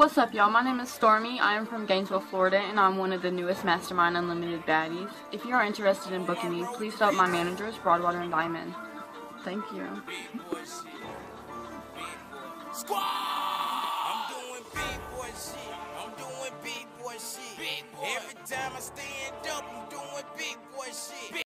What's up, y'all? My name is Stormy. I am from Gainesville, Florida, and I'm one of the newest Mastermind Unlimited baddies. If you are interested in booking me, please stop my managers, Broadwater and Diamond. Thank you.